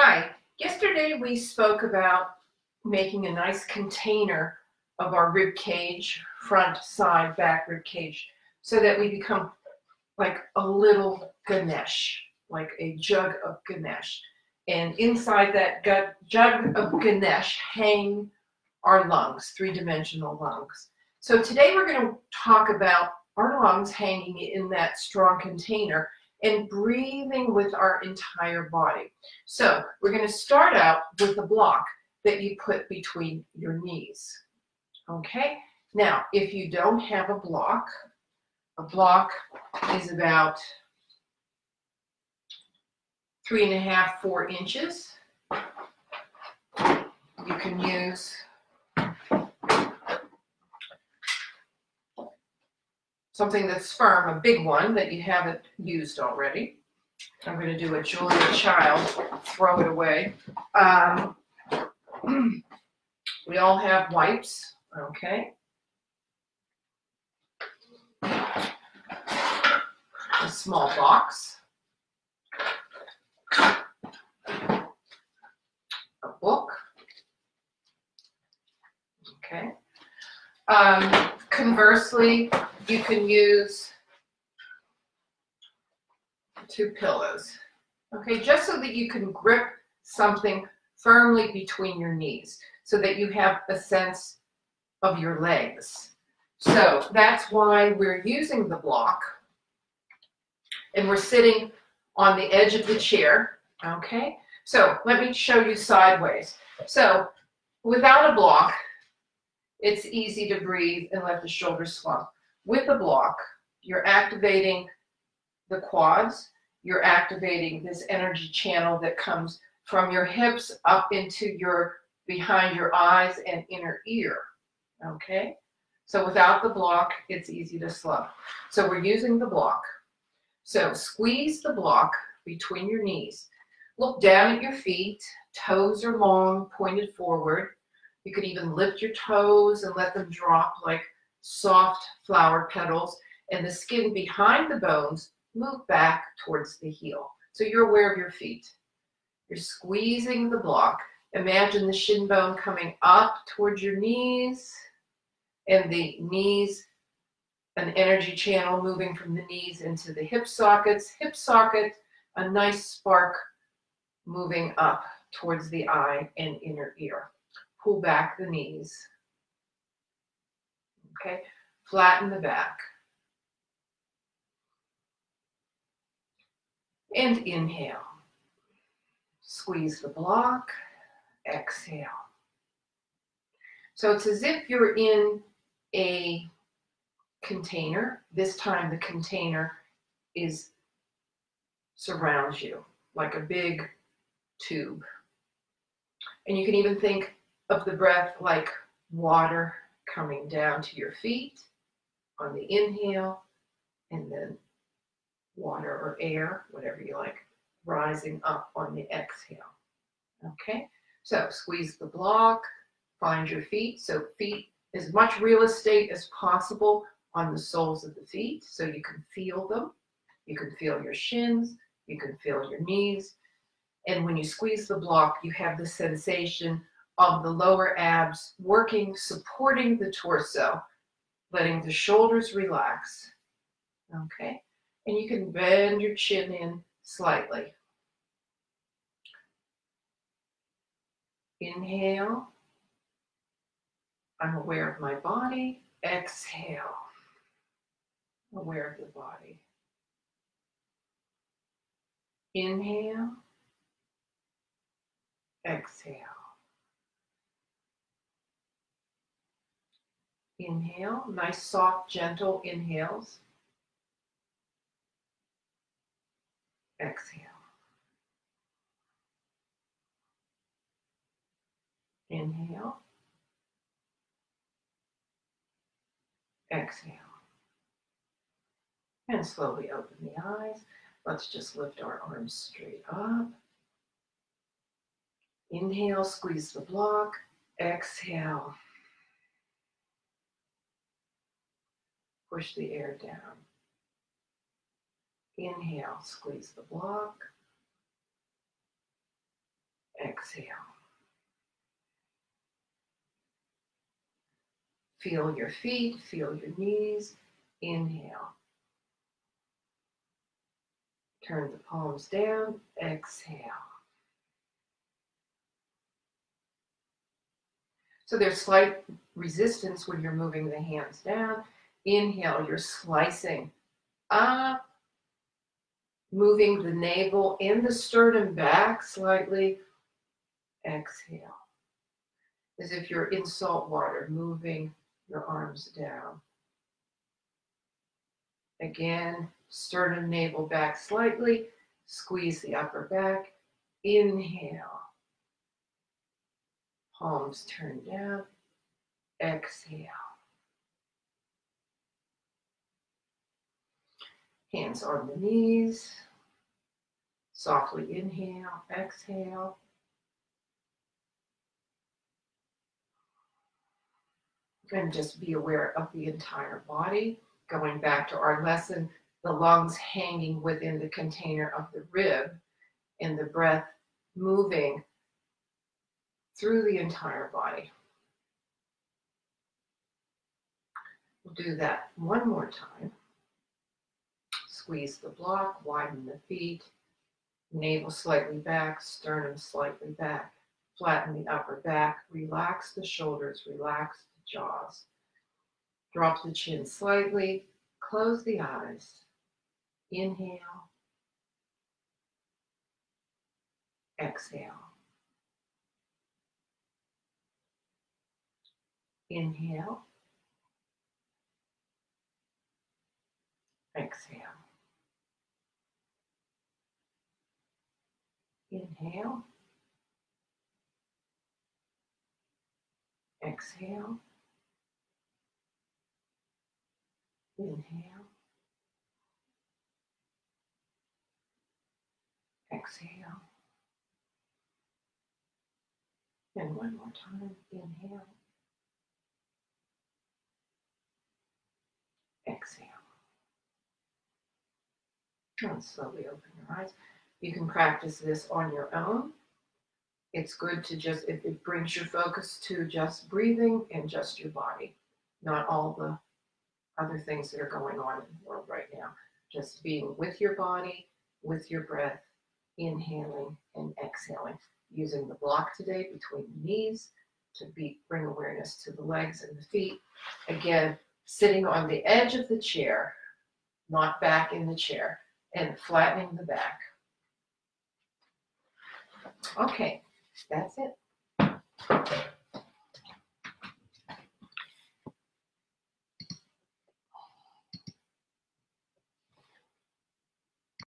Hi, yesterday we spoke about making a nice container of our rib cage, front, side, back rib cage, so that we become like a little Ganesh, like a jug of Ganesh. And inside that jug of Ganesh hang our lungs, three-dimensional lungs. So today we're going to talk about our lungs hanging in that strong container and breathing with our entire body. So we're going to start out with a block that you put between your knees. Okay, now if you don't have a block, a block is about three and a half, four inches. You can use something that's firm, a big one that you haven't used already. I'm going to do a Julia Child, throw it away. Um, we all have wipes, okay? A small box. A book. Okay. Um, conversely, you can use two pillows. Okay, just so that you can grip something firmly between your knees so that you have a sense of your legs. So that's why we're using the block and we're sitting on the edge of the chair. Okay, so let me show you sideways. So without a block, it's easy to breathe and let the shoulders slump with the block, you're activating the quads, you're activating this energy channel that comes from your hips up into your behind your eyes and inner ear. Okay? So without the block, it's easy to slump. So we're using the block. So squeeze the block between your knees. Look down at your feet. Toes are long, pointed forward. You could even lift your toes and let them drop like soft flower petals, and the skin behind the bones move back towards the heel. So you're aware of your feet. You're squeezing the block. Imagine the shin bone coming up towards your knees and the knees, an energy channel moving from the knees into the hip sockets. Hip socket, a nice spark moving up towards the eye and inner ear. Pull back the knees. Okay, flatten the back. And inhale. Squeeze the block. Exhale. So it's as if you're in a container. This time the container is surrounds you like a big tube. And you can even think of the breath like water coming down to your feet on the inhale, and then water or air, whatever you like, rising up on the exhale. Okay, so squeeze the block, find your feet. So feet, as much real estate as possible on the soles of the feet so you can feel them. You can feel your shins, you can feel your knees. And when you squeeze the block, you have the sensation of the lower abs working, supporting the torso, letting the shoulders relax. Okay, and you can bend your chin in slightly. Inhale. I'm aware of my body. Exhale. Aware of the body. Inhale. Exhale. Inhale, nice, soft, gentle inhales. Exhale. Inhale. Exhale. And slowly open the eyes. Let's just lift our arms straight up. Inhale, squeeze the block. Exhale. Push the air down. Inhale, squeeze the block. exhale. Feel your feet, feel your knees. Inhale. Turn the palms down, exhale. So there's slight resistance when you're moving the hands down. Inhale, you're slicing up, moving the navel and the sternum back slightly. Exhale. As if you're in salt water, moving your arms down. Again, sternum, navel back slightly. Squeeze the upper back. Inhale. Palms turn down. Exhale. Hands on the knees. Softly inhale, exhale. And just be aware of the entire body. Going back to our lesson, the lungs hanging within the container of the rib and the breath moving through the entire body. We'll do that one more time. Squeeze the block, widen the feet, navel slightly back, sternum slightly back. Flatten the upper back, relax the shoulders, relax the jaws. Drop the chin slightly, close the eyes. Inhale. Exhale. Inhale. Exhale. Inhale. Exhale. Inhale. Exhale. And one more time. Inhale. Exhale. And slowly open your eyes. You can practice this on your own. It's good to just, it, it brings your focus to just breathing and just your body, not all the other things that are going on in the world right now. Just being with your body, with your breath, inhaling and exhaling. Using the block today between the knees to be, bring awareness to the legs and the feet. Again, sitting on the edge of the chair, not back in the chair, and flattening the back. Okay, that's it.